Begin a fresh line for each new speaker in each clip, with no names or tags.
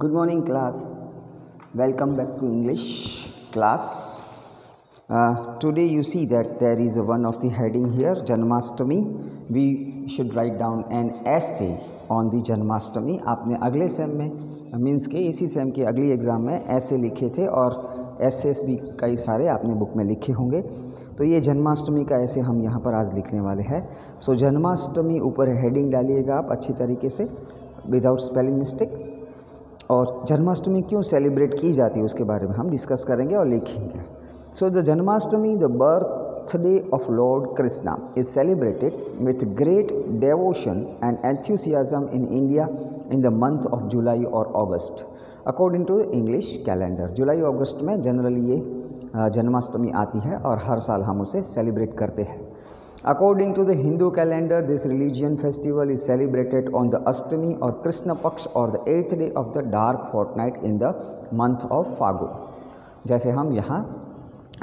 Good morning class welcome back to English class today you see that there is one of the heading here Janmashtami we should write down an essay on the Janmashtami आपने अगले same में means के इसी same के अगली exam में ऐसे लिखे थे और एस भी कई सारे आपने बुक में लिखे होंगे। तो ये जन्माष्टमी का ऐसे हम यहाँ पर आज लिखने वाले हैं। सो so, जन्माष्टमी ऊपर हेडिंग डालिएगा आप अच्छी तरीके से विदाउट स्पेलिंग मिस्टेक और जन्माष्टमी क्यों सेलिब्रेट की जाती है उसके बारे में हम डिस्कस करेंगे और लिखेंगे। So the Janmashtami the birthday of Lord Krishna is celebrated with great devotion and enthusiasm in India in the month of July और August according to English calendar जुलाई अगस्त में जनरली ये जन्माष्टमी आती है और हर साल हम उसे सेलिब्रेट करते हैं। According to the Hindu calendar, this religion festival is celebrated on the Ashtami or Krishna Paksh or the eighth day of the dark fortnight in the month of Fagun. जैसे हम यहाँ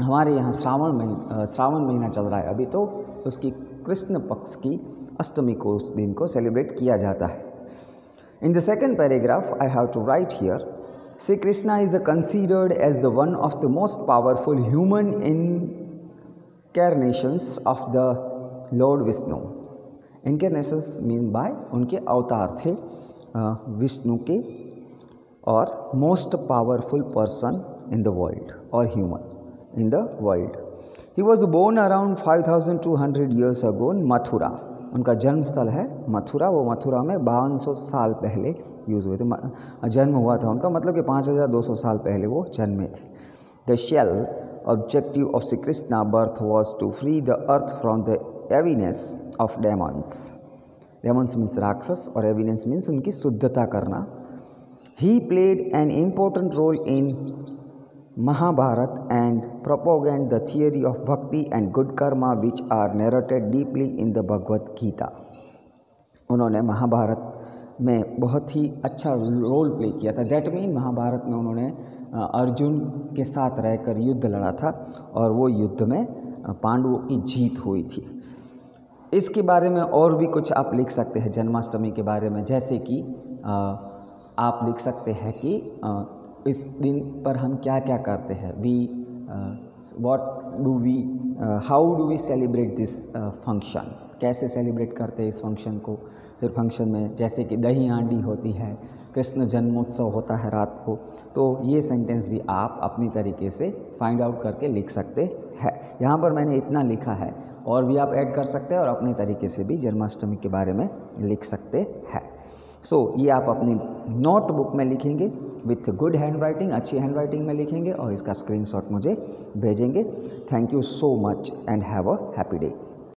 हमारे यहाँ श्रावण महीना श्रावण महीना चल रहा है अभी तो उसकी कृष्ण पक्ष की अष्टमी को उस दिन को सेलिब्रेट किया जाता है in the second paragraph I have to write here Shri Krishna is considered as the one of the most powerful human incarnations of the Lord Vishnu. Incarnations mean by उनके अवतार थे विष्णु के और most powerful person in the world और human in the world. He was born around 5200 years ago in Mathura उनका जन्म स्थल है मथुरा वो मथुरा में बावन साल पहले यूज़ हुए थे। जन्म हुआ था उनका। मतलब कि 5200 साल पहले वो जन्मे थे। The sole objective of Sri Krishna birth was to free the earth from the evilness of demons demons means राक्षस और एविनेस मीन्स उनकी शुद्धता करना। He played an important role in Mahabharata and propagated the theory of bhakti and good karma which are narrated deeply in the Bhagavad Gita उन्होंने महाभारत में बहुत ही अच्छा role play किया था। दैट मीन महाभारत में उन्होंने अर्जुन के साथ रहकर युद्ध लड़ा था और वो युद्ध में पांडवों की जीत हुई थी। इसके बारे में और भी कुछ आप लिख सकते हैं जन्माष्टमी के बारे में। जैसे कि आप लिख सकते हैं कि इस दिन पर हम क्या क्या करते हैं। We what do we how do we celebrate this function कैसे सेलिब्रेट करते हैं इस फ़ंक्शन को? फिर फ़ंक्शन में जैसे कि दही हांडी होती है, कृष्ण जन्मोत्सव होता है रात को तो ये सेंटेंस भी आप अपनी तरीके से फाइंड आउट करके लिख सकते हैं। यहाँ पर मैंने इतना लिखा है। और भी आप ऐड कर सकते हैं और अपने तरीके से भी जन्माष्टमी के बारे में लिख सकते हैं। सो so, ये आप अपनी नोटबुक में लिखेंगे विथ गुड हैंड राइटिंग अच्छी हैंड राइटिंग में लिखेंगे और इसका स्क्रीनशॉट मुझे भेजेंगे। Thank you so much and have a happy day